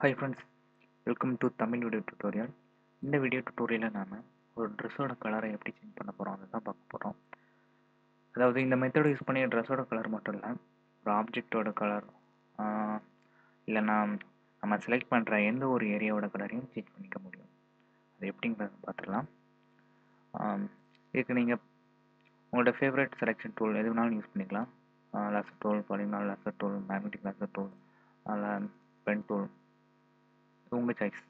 Hi friends welcome to Tamil video tutorial இந்த video டியூட்டோரியலில் நாம் ஒரு ட்ரெஸ்ஸோட கலரை எப்படி சேஞ்ச் பண்ண போகிறோம் அதை தான் பார்க்க போகிறோம் அதாவது இந்த மெத்தடை யூஸ் பண்ணி ட்ரெஸ்ஸோட கலர் மட்டும் இல்லை ஒரு ஆப்ஜெக்டோட கலர் இல்லைன்னா நம்ம செலக்ட் பண்ணுற எந்த ஒரு ஏரியாவோட கலரையும் சேஞ்ச் பண்ணிக்க முடியும். அது எப்படிங்கிறத பார்த்துடலாம். இதுக்கு நீங்கள் உங்களோட ஃபேவரட் செலெக்ஷன் டூல் எது வேணாலும் யூஸ் பண்ணிக்கலாம். லாசர் tool பாலினால் laser tool magnetic laser tool அதில் பென் டூல் உங்கள் சாய்ஸ்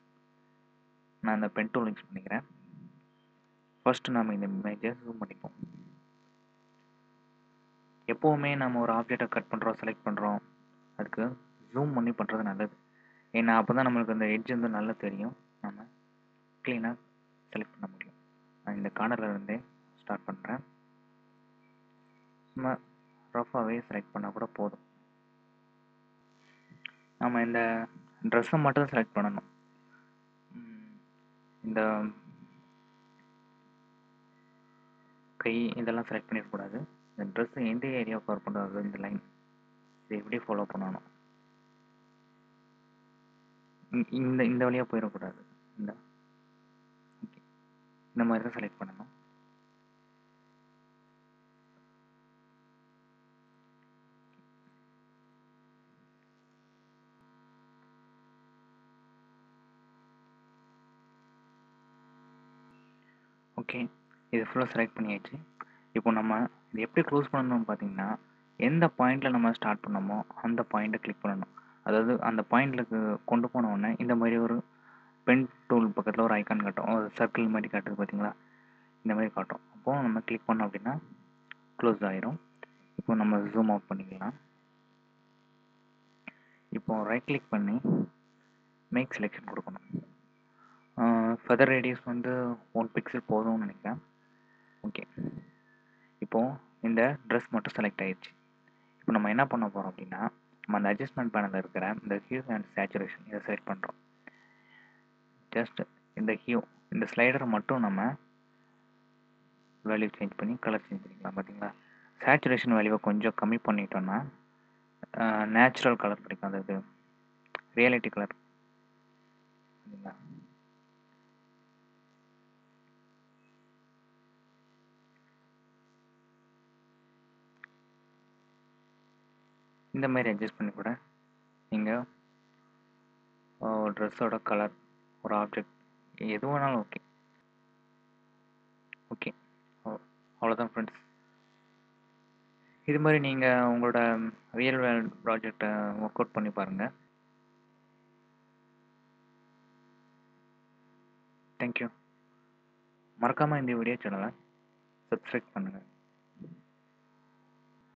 நான் இந்த பென் டூல் யூஸ் பண்ணிக்கிறேன். ஃபஸ்ட்டு நம்ம இந்த இமேஜை ஜூம் பண்ணிப்போம். எப்போவுமே நம்ம ஒரு ஆப்ஜெக்டை கட் பண்ணுறோம் செலக்ட் பண்ணுறோம் அதுக்கு ஜூம் பண்ணி பண்ணுறது நல்லது. ஏன்னா அப்போ தான் நம்மளுக்கு அந்த எட்ஜ் வந்து நல்லா தெரியும். நம்ம க்ளீனாக செலக்ட் பண்ண முடியும். நான் இந்த கார்னரில் இருந்தே ஸ்டார்ட் பண்ணுறேன் சும்மா ரஃபாகவே செலக்ட் பண்ணால் கூட போதும். நம்ம இந்த ட்ரெஸ்ஸை மட்டும் தான் செலக்ட் பண்ணணும் இந்த கை இதெல்லாம் செலக்ட் பண்ணிடக்கூடாது. இந்த ட்ரெஸ்ஸு எந்த ஏரியா கவர் பண்ணுறது இந்த லைன் இதை எப்படி ஃபாலோ பண்ணணும்? இந்த இந்த வழியாக போயிடக்கூடாது. இந்த ஓகே இந்த மாதிரி தான் செலக்ட் பண்ணணும். ஓகே இது ஃபுல்லாக செலக்ட் பண்ணியாச்சு. இப்போ நம்ம இது எப்படி க்ளோஸ் பண்ணணும்னு பார்த்தீங்கன்னா எந்த பாயிண்டில் நம்ம ஸ்டார்ட் பண்ணோமோ அந்த பாயிண்ட்டை கிளிக் பண்ணணும். அதாவது அந்த பாயிண்ட்டில் கொண்டு போன உடனே இந்த மாதிரி ஒரு பென் டூல் பக்கத்தில் ஒரு ஐக்கான் காட்டும். ஒரு சர்க்கிள் மாதிரி காட்டுது பார்த்தீங்களா? இந்த மாதிரி காட்டும். அப்போது நம்ம கிளிக் பண்ணோம் அப்படின்னா க்ளோஸ் ஆகிரும் இப்போ நம்ம ஜூம் அவுட் பண்ணிக்கலாம். இப்போ ரைட் கிளிக் பண்ணி மேக் செலெக்ஷன் கொடுக்கணும். ஃபெதர் ரேடியஸ் வந்து ஒன் பிக்சல் போதும்னு நினைக்கிறேன். ஓகே இப்போது இந்த ட்ரெஸ் மட்டும் செலக்ட் ஆகிடுச்சு இப்போ நம்ம என்ன பண்ண போகிறோம் அப்படின்னா நம்ம அந்த அட்ஜஸ்ட்மெண்ட் பேனலில் இருக்கிற இந்த ஹியூ அண்ட் சேச்சுரேஷன் இதை செலக்ட் பண்ணுறோம் ஜஸ்ட் இந்த ஹியூ இந்த ஸ்லைடரை மட்டும் நம்ம வேல்யூ சேஞ்ச் பண்ணி கலர் சேஞ்ச் பண்ணிக்கலாம். பார்த்தீங்களா சேச்சுரேஷன் வேல்யூவை கொஞ்சம் கம்மி பண்ணிட்டோன்னா நேச்சுரல் கலர் கிடைக்கும். அதாவது ரியாலிட்டி கலர் சரிங்களா? இந்த மாதிரி அட்ஜஸ்ட் பண்ணி கூட நீங்கள் ஒரு ட்ரெஸ்ஸோட கலர் ஒரு ஆப்ஜெக்ட் எது வேணாலும் ஓகே ஓகே அவ்வளோதான் ஃப்ரெண்ட்ஸ் இது மாதிரி நீங்கள் உங்களோட ரியல் வேர்ல்ட் ப்ராஜெக்டை ஒர்க் அவுட் பண்ணி பாருங்கள் தேங்க்யூ மறக்காமல் இந்த வீடியோ சேனலை சப்ஸ்கிரைப் பண்ணுங்கள்